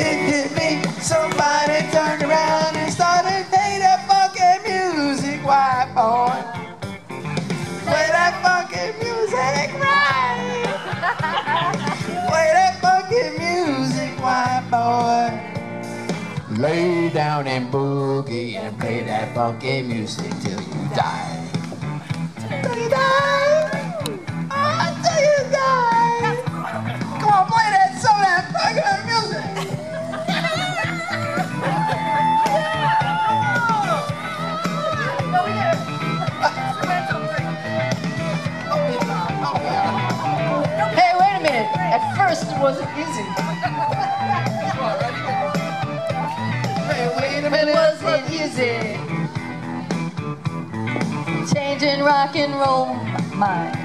it. Somebody turned around and started that fucking music, white boy. Play that fucking music, right? Play that fucking music, white boy. Lay down and boogie and play that funky music till you die. First it wasn't easy. Wait a It minute. wasn't easy. Changing rock and roll minds.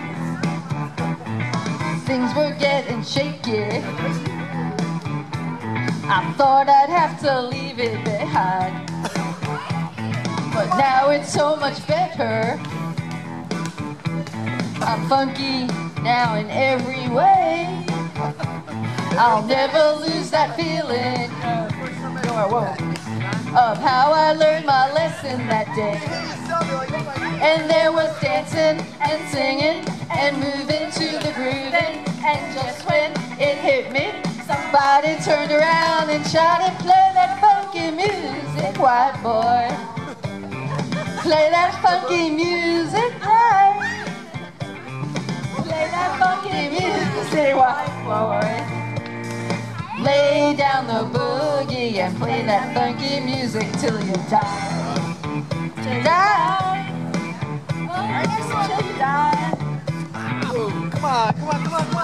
Things were getting shaky. I thought I'd have to leave it behind. But now it's so much better. I'm funky now in every way. I'll never lose that feeling. Of how I learned my lesson that day. And there was dancing and singing and moving to the grooving. And just when it hit me, somebody turned around and shouted, Play that funky music, white boy. Play that funky music, right? Play that funky music, white boy. Lay down the boogie and play that funky music till you die. Till you die. Oh, till you die. Come come on, come on, come on.